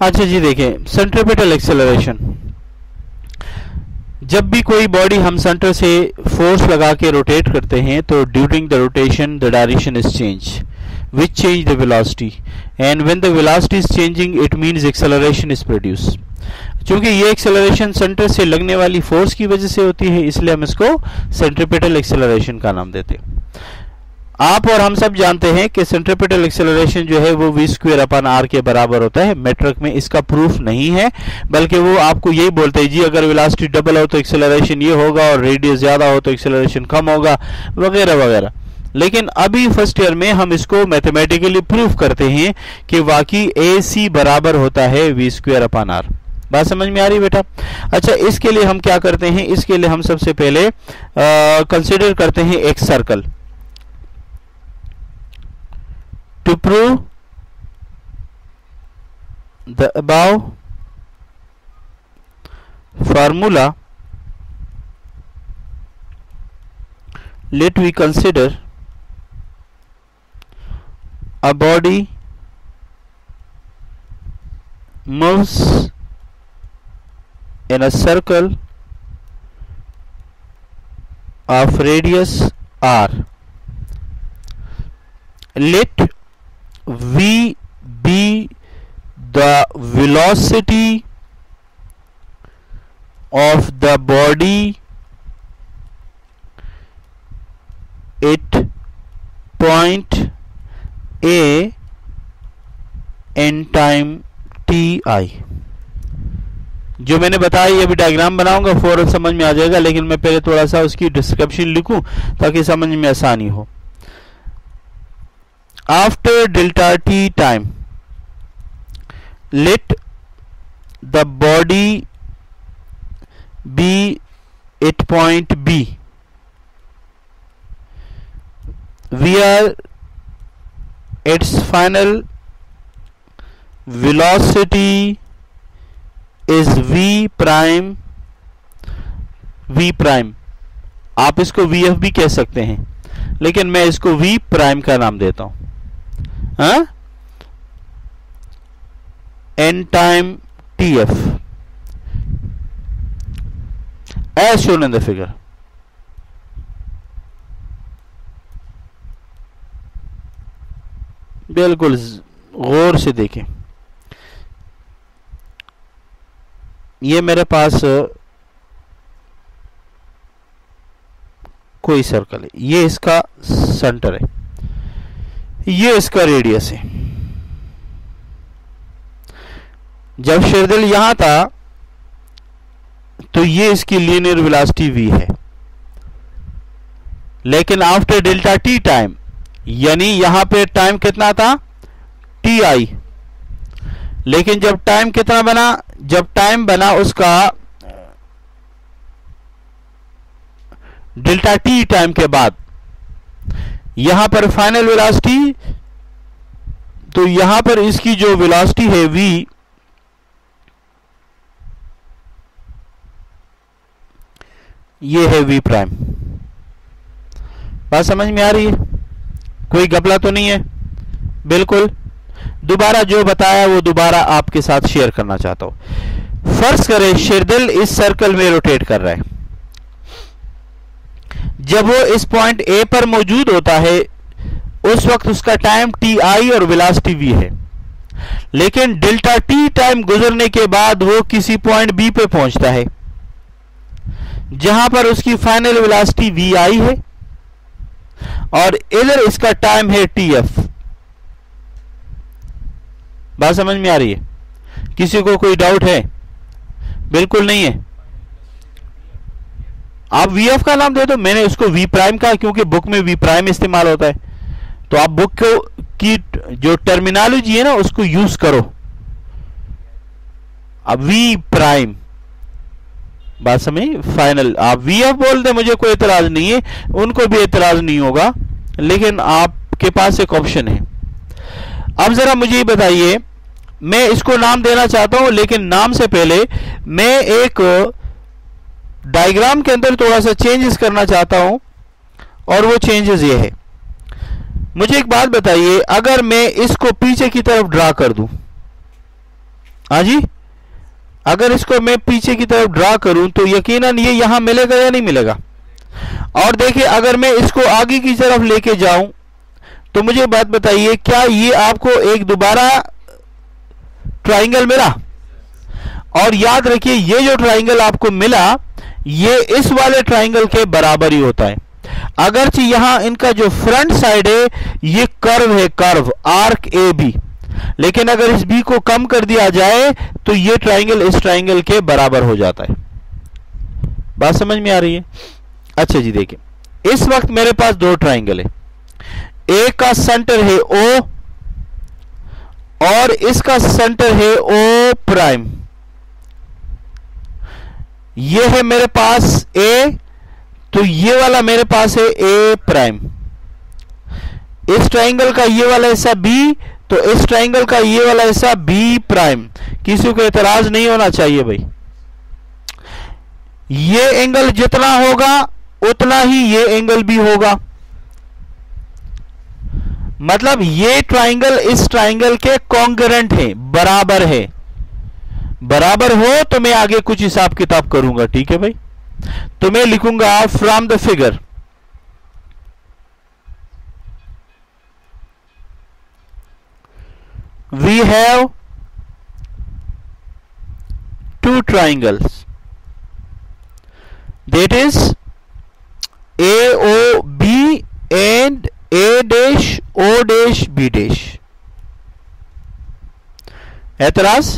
अच्छा जी देखें centripetal acceleration जब भी कोई बॉडी हम सेंटर से फोर्स लगा के रोटेट करते हैं तो during the rotation the direction is change which change the velocity and when the velocity is changing it means acceleration is produce क्योंकि ये एक्सेलरेशन सेंटर से लगने वाली फोर्स की वजह से होती है, इसलिए हम इसको सेंट्रिपिटल एक्सेलरेशन का नाम देते हैं। आप और हम सब जानते हैं कि सेंट्रिपिटल एक्सेलरेशन जो है वो वी स्क्वेयर अपन आर के बराबर होता है। मेट्रिक में इसका प्रूफ नहीं है, बल्कि वो आपको यही बोलते हैं, जी, अगर वेलोसिटी डबल हो तो एक्सेलरेशन ये होगा और रेडियस ज़्यादा हो तो एक्सेलरेशन कम होगा, वगैरह वगैरह। लेकिन अभी फ़र्स्ट ईयर में हम इसको मैथमेटिकली प्रूफ करते हैं कि वाकई ए सी बराबर होता है वी स्क्वेयर अपन आर बात समझ में आ रही बेटा? अच्छा इसके लिए हम क्या करते हैं? इसके लिए हम सबसे पहले कंसिडर करते हैं एक circle To prove the above formula, let we consider a body moves in a circle of radius r. Let v be the velocity of the body at point A in time ti जो मैंने बताया, ये भी diagram बनाऊँगा फ़ौरन समझ में आ जाएगा, लेकिन मैं पहले थोड़ा सा उसकी डिस्क्रिप्शन लिखूं, ताकि समझ में आसानी हो। After delta t time let the body be at point B where its final velocity is v prime v prime आप इसको वी एफ़ भी कह सकते हैं लेकिन मैं इसको वी प्राइम का नाम देता हूँ huh? n time tf as shown in the figure. बिल्कुल गौर से देखें। ये मेरे पास कोई सर्कल है। ये इसका सेंटर है। ये इसका रेडियस है। जब शेरदिल यहाँ था तो ये इसकी लीनियर वेलोसिटी v है। लेकिन आफ्टर डेल्टा टी टाइम यानी यहाँ पे टाइम कितना था? टी आई लेकिन जब टाइम कितना बना? जब टाइम बना उसका डेल्टा टी टाइम के बाद यहाँ पर फाइनल वेलोसिटी तो यहाँ पर इसकी जो वेलोसिटी है वी ये है वी प्राइम बात समझ में आ रही है? कोई गपला तो नहीं है? बिल्कुल. दोबारा जो बताया, वो दोबारा आपके साथ शेयर करना चाहता हूँ. फ़र्ज़ करें शेरदिल इस सर्कल में रोटेट कर रहा है. जब वो इस पॉइंट ए पर मौजूद होता है, उस वक्त उसका टाइम टी आई और विलासिटी वी है। लेकिन डेल्टा टी टाइम गुजरने के बाद वो किसी पॉइंट बी पे पहुँचता है, जहाँ पर उसकी फाइनल वेलोसिटी वी आई है, और इधर इसका टाइम है टी एफ़ बात समझ में आ रही है? किसी को कोई डाउट है? बिल्कुल नहीं है। आप वी एफ़ का नाम दे दो, मैंने उसको वी प्राइम का क्योंकि बुक में वी प्राइम इस्तेमाल होता है। तो आप बुक को, की जो टर्मिनोलॉजी है ना, उसको यूज़ करो। अब वी प्राइम बात समझ? फाइनल आप वी एफ़ बोल दे, मुझे कोई एतराज़ नहीं है। उनको भी एतराज़ नहीं होगा, लेकिन आपके पास एक ऑप्शन है। अब जरा मुझे बताइए, मैं इसको नाम देना चाहता हूँ, लेकिन नाम से पहले मैं एक डायग्राम के अंदर थोड़ा सा चेंजेस करना चाहता हूँ, और वो चेंजेस ये है। मुझे एक बात बताइए, अगर मैं इसको पीछे की तरफ़ ड्रा कर दूँ हाँ जी? अगर इसको मैं पीछे की तरफ़ ड्रा करूँ तो यकीनन ये यहाँ मिलेगा या नहीं मिलेगा? और देखिए, अगर मैं इसको आगे की तरफ़ लेके जाऊँ तो मुझे बात बताइए, क्या ये आपको एक दोबारा ट्राइंगल मिला? और याद रखिए, ये जो ट्राइंगल आपको मिला ये इस वाले ट्राइंगल के बराबर ही होता है। अगरचे यहाँ इनका जो फ्रंट साइड है, ये कर्व है कर्व आर्क ए बी लेकिन अगर इस बी को कम कर दिया जाए तो ये ट्राइंगल इस ट्राइंगल के बराबर हो जाता है। बात समझ में आ रही है? अच्छा जी, देखिए। इस वक्त मेरे पास दो ट्राइंगल है। ए का सेंटर है ओ और इसका सेंटर है ओ प्राइम ये है मेरे पास ए तो ये वाला मेरे पास है ए प्राइम इस ट्राइंगल का ये वाला हिस्सा बी तो इस ट्राइंगल का ये वाला हिस्सा बी प्राइम किसी को एतराज़ नहीं होना चाहिए भाई. ये एंगल जितना होगा, उतना ही ये एंगल भी होगा. मतलब ये ट्राइंगल इस ट्राइंगल के कॉन्ग्रेंट है, बराबर है. बराबर हो तो मैं आगे कुछ हिसाब किताब करूँगा, ठीक है भाई? तो मैं लिखूँगा from the figure we have two triangles that is A O B and A dash O dash B dash एतराज़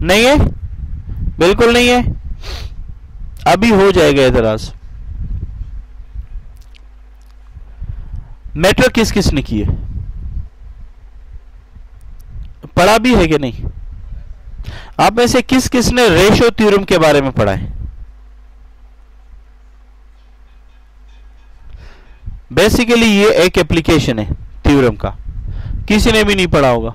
नहीं है? बिल्कुल नहीं है। अभी हो जाएगा एतराज़ मेट्रिक किस किस ने किए? पढ़ा भी है कि नहीं? आप में से किस किस ने रेशो थ्योरम के बारे में पढ़ा है? बेसिकली ये एक एप्लीकेशन है थ्योरम का। किसी ने भी नहीं पढ़ा होगा।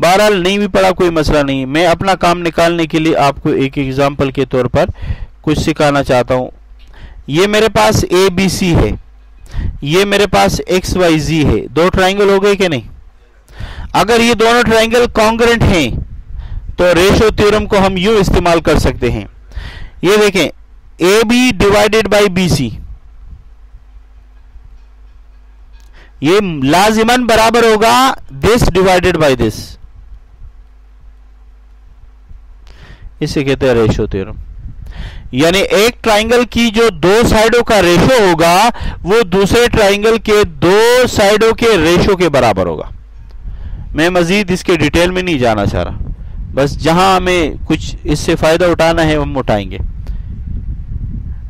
बहरहाल नहीं भी पढ़ा, कोई मसला नहीं। मैं अपना काम निकालने के लिए आपको एक एग्ज़ाम्पल के तौर पर कुछ सिखाना चाहता हूँ। ये मेरे पास ए बी सी है। ये मेरे पास एक्स वाई जी है। दो ट्राइंगल हो गए कि नहीं? अगर ये दोनों ट्राइंगल कॉन्ग्रेंट हैं तो रेशो थ्योरम को हम यू इस्तेमाल कर सकते हैं। ये देखें A B divided by B C ये लाजिमन बराबर होगा दिस डिवाइडेड बाय दिस इसे कहते हैं रेशो थ्योरम यानी एक ट्राइंगल की जो दो साइडों का रेशो होगा, वो दूसरे ट्राइंगल के दो साइडों के रेशो के बराबर होगा। मैं मजीद इसके डिटेल में नहीं जाना चाह रहा। बस जहाँ हमें कुछ इससे फ़ायदा उठाना है, हम उठाएँगे।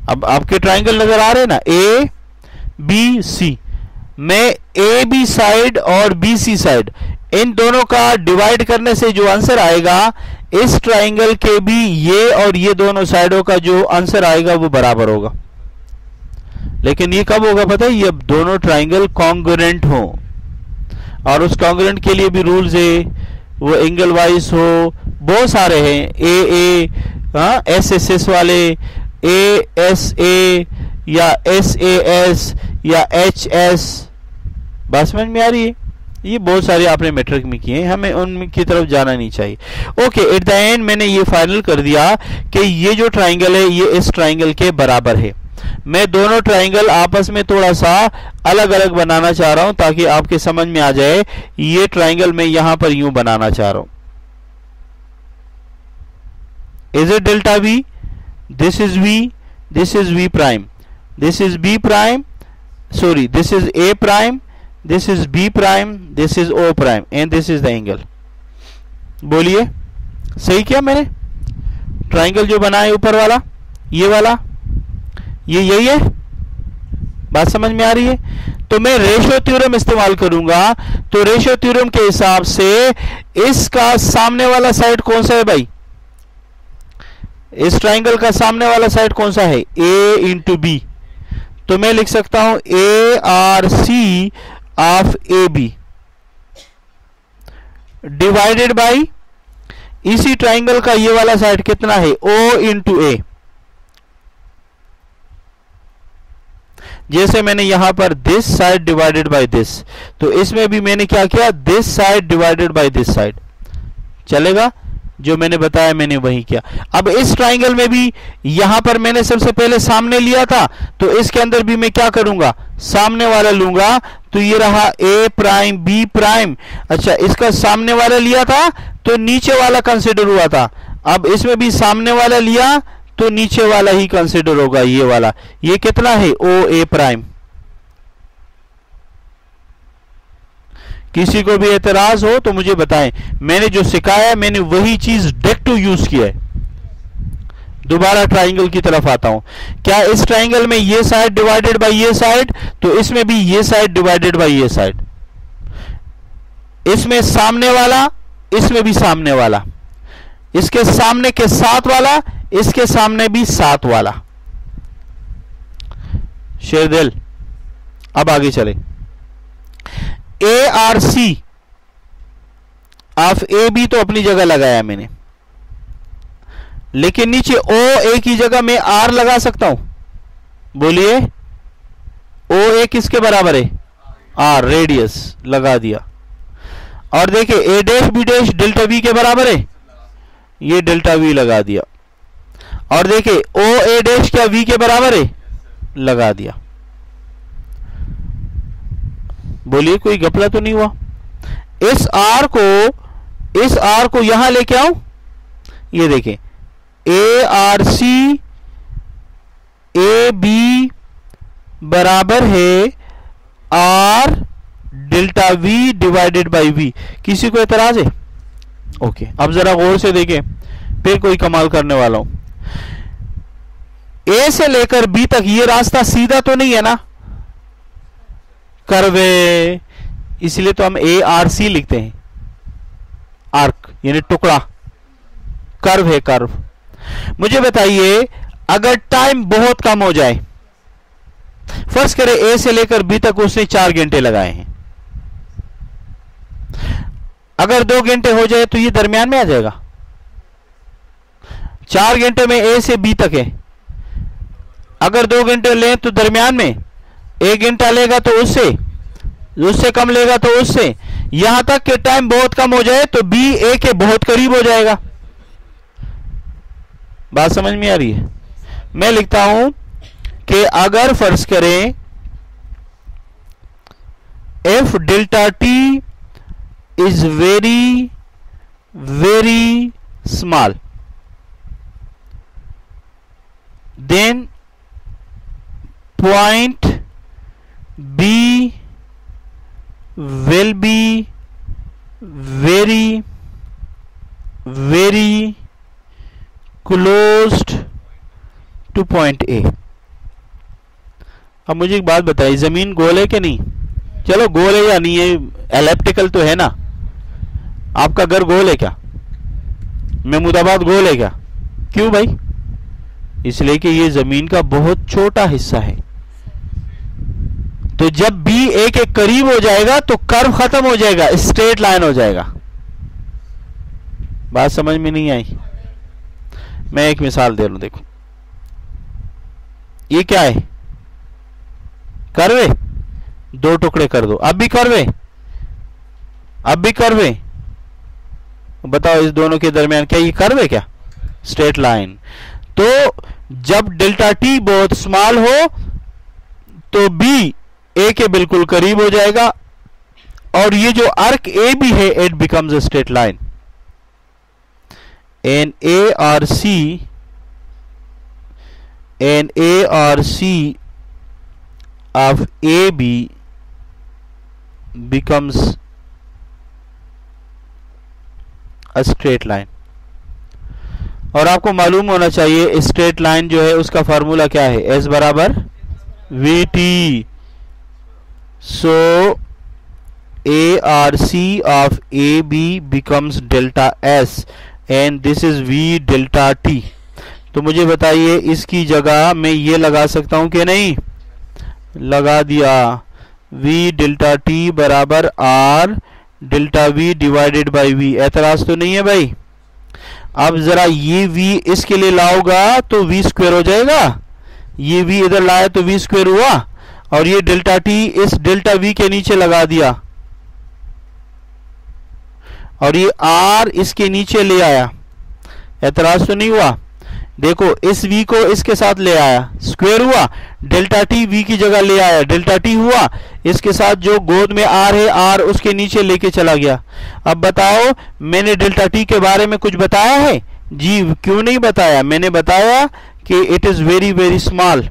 अब आपके ट्राइंगल नज़र आ रहे हैं ना? ए बी सी मैं ए बी साइड और बी सी साइड इन दोनों का डिवाइड करने से जो आंसर आएगा इस ट्राइंगल के भी ये और ये दोनों साइडों का जो आंसर आएगा वो बराबर होगा। लेकिन ये कब होगा पता है? ये दोनों ट्राइंगल कॉन्ग्रेंट हो। और उस कॉन्ग्रेंट के लिए भी रूल्स है। वो एंगल वाइज हो, बहुत सारे हैं। A A S S S वाले, ए, एस, ए, या एस, ए, एस, या एच, एस। बात समझ में आ रही है? ये बहुत सारे आपने मेट्रिक में किए हमें उनकी तरफ़ जाना नहीं चाहिए। ओके एट द एंड मैंने ये फाइनल कर दिया कि ये जो ट्राइंगल है, ये इस ट्राइंगल के बराबर है। मैं दोनों ट्राइंगल आपस में थोड़ा सा अलग अलग बनाना चाह रहा हूँ ताकि आपके समझ में आ जाए, ये ट्राइंगल मैं यहाँ पर यूँ बनाना चाह रहा हूँ। Is it delta V this is V this is V prime this is B prime sorry this is A prime this is B prime this is O prime and this is the angle बोलिए, सही क्या मैंने? Triangle जो बना है ऊपर वाला, ये वाला, ये यही है? बात समझ में आ रही है? तो मैं रेशो थ्योरम इस्तेमाल करूँगा। तो रेशो थ्योरम के हिसाब से इसका सामने वाला साइड कौन सा है भाई? इस ट्राइंगल का सामने वाला साइड कौन सा है? ए इंटू बी तो मैं लिख सकता हूँ A R C of A B divided by इसी ट्राइंगल का ये वाला साइड कितना है? ओ इंटू ए जैसे मैंने यहाँ पर this side divided by this तो इसमें भी मैंने क्या किया? This side divided by this side चलेगा? जो मैंने बताया मैंने वही किया। अब इस ट्राइंगल में भी यहाँ पर मैंने सबसे पहले सामने लिया था तो इसके अंदर भी मैं क्या करूँगा? सामने वाला लूँगा तो ये रहा ए प्राइम बी प्राइम अच्छा इसका सामने वाला लिया था तो नीचे वाला कंसिडर हुआ था। अब इसमें भी सामने वाला लिया तो नीचे वाला ही कंसिडर होगा ये वाला। ये कितना है? ओ ए प्राइम किसी को भी एतराज़ हो तो मुझे बताएँ। मैंने जो सिखाया मैंने वही चीज़ डेक्टो यूज़ किया है। दोबारा ट्राइंगल की तरफ़ आता हूँ। क्या इस ट्राइंगल में ये साइड डिवाइडेड बाय ये साइड तो इसमें भी ये साइड डिवाइडेड बाय ये साइड इसमें सामने वाला, इसमें भी सामने वाला। इसके सामने के साथ वाला, इसके सामने भी सात वाला। शेरदिल, अब आगे चले। A R C of A B तो अपनी जगह लगाया मैंने। लेकिन नीचे ओ ए की जगह मैं आर लगा सकता हूँ। बोलिए, ओ ए किसके बराबर है? आर रेडियस लगा दिया। और देखिए, A dash, B dash, delta V के बराबर है। ये डेल्टा वी लगा दिया। और देखिए, ओ, ए डैश क्या वी के बराबर है? लगा दिया। बोलिए, कोई गपला तो नहीं हुआ? इस आर को, इस आर को यहाँ लेके आऊँ? ये देखें ए आर सी ए बी बराबर है R delta V divided by V किसी को एतराज़ है? ओके अब जरा गौर से देखें। फिर कोई कमाल करने वाला हूँ। ए से लेकर बी तक ये रास्ता सीधा तो नहीं है ना? कर्व। इसलिए तो हम ए आर सी लिखते हैं। आर्क यानी टुकड़ा। कर्व है कर्व मुझे बताइए, अगर टाइम बहुत कम हो जाए फ़र्स्ट करें ए से लेकर बी तक उसने चार घंटे लगाए हैं। अगर दो घंटे हो जाए तो ये दरमियान में आ जाएगा। चार घंटे में ए से बी तक है। अगर दो घंटे लें तो दरमियान में, एक घंटा लेगा तो उससे उससे कम लेगा तो उससे। यहाँ तक के टाइम बहुत कम हो जाए तो बी ए के बहुत करीब हो जाएगा। बात समझ में आ रही है? मैं लिखता हूँ कि अगर फ़र्ज़ करें F delta T is very very small then point B will be very very closed to point A. अब मुझे एक बात बताइए, ज़मीन गोल है कि नहीं? चलो गोल है या नहीं है एलेप्टिकल तो है ना। आपका घर गोल है क्या? महमूदाबाद गोल है क्या? क्यों भाई? इसलिए कि ये ज़मीन का बहुत छोटा हिस्सा है। तो जब बी ए के करीब हो जाएगा तो कर्व खत्म हो जाएगा स्ट्रेट लाइन हो जाएगा। बात समझ में नहीं आई? मैं एक मिसाल दे रहा हूँ, देखो। ये क्या है? करवे। दो टुकड़े कर दो। अब भी करवे। अब भी करवे। बताओ, इस दोनों के दरमियान क्या ये करवे क्या? Straight line. तो जब डेल्टा टी बहुत स्मॉल हो तो बी ए के बिल्कुल करीब हो जाएगा, और ये जो अर्क ए भी है it becomes a straight line. An A R C an A R C of A B becomes a straight line और आपको मालूम होना चाहिए स्ट्रेट लाइन जो है, उसका फार्मूला क्या है? एस बराबर V T so A R C of A B becomes delta S. and this is V delta T तो मुझे बताइए, इसकी जगह मैं ये लगा सकता हूँ कि नहीं? लगा दिया। V डेल्टा टी बराबर R delta V divided by V. एतराज़ तो नहीं है भाई। अब जरा ये V इसके लिए लाओगा तो V स्क्वायर हो जाएगा। ये V इधर लाया तो V स्क्वायर हुआ। और ये डेल्टा टी इस डेल्टा वी के नीचे लगा दिया। और ये आर इसके नीचे ले आया। एतराज़ तो नहीं हुआ? देखो, इस v को इसके साथ ले आया। स्क्वायर हुआ। डेल्टा टी v की जगह ले आया। डेल्टा टी हुआ। इसके साथ जो गोद में r है r उसके नीचे लेके चला गया। अब बताओ, मैंने डेल्टा टी के बारे में कुछ बताया है? जी, क्यों नहीं बताया? मैंने बताया कि it is very very small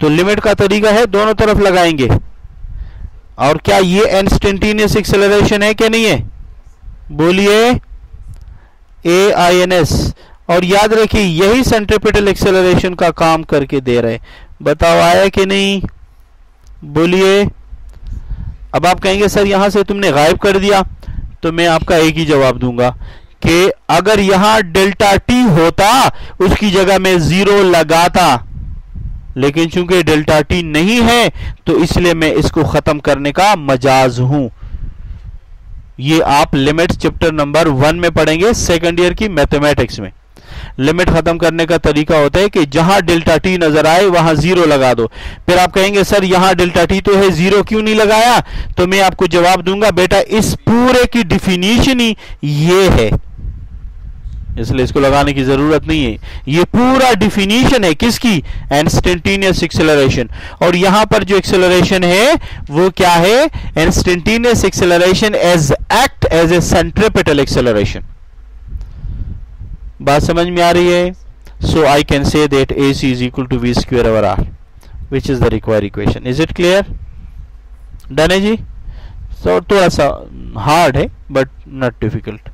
तो लिमिट का तरीका है, दोनों तरफ़ लगाएँगे। और क्या ये इंस्टेंटेनियस एक्सेलरेशन है क्या नहीं है? बोलिए ए आई एन एस और याद रखिए, यही सेंट्रिपिटल एक्सेलरेशन का काम करके दे रहे बताओ, आया कि नहीं? बोलिए। अब आप कहेंगे, सर, यहाँ से तुमने गायब कर दिया। तो मैं आपका एक ही जवाब दूँगा कि अगर यहाँ डेल्टा टी होता, उसकी जगह में ज़ीरो लगाता। लेकिन चूँकि डेल्टा टी नहीं है तो इसलिए मैं इसको खत्म करने का मजाज हूँ। ये आप लिमिट चैप्टर नंबर वन में पढ़ेंगे सेकंड ईयर की मैथमेटिक्स में। लिमिट खत्म करने का तरीका होता है कि जहाँ डेल्टा टी नज़र आए, वहाँ ज़ीरो लगा दो। फिर आप कहेंगे, सर, यहाँ डेल्टा टी तो है, ज़ीरो क्यों नहीं लगाया? तो मैं आपको जवाब दूँगा, बेटा, इस पूरे की डिफिनीशन ही ये है। इसलिए इसको लगाने की ज़रूरत नहीं है। ये पूरा डिफिनीशन है किसकी? इंस्टेंटेनियस एक्सेलरेशन और यहाँ पर जो एक्सेलरेशन है, वो क्या है? Instantaneous acceleration as act as a centripetal acceleration बात समझ में आ रही है? So I can that A C is equal to V square over R which is the require equation is it clear done है जी सो थोड़ा सा हार्ड है बट नॉट डिफ़िकल्ट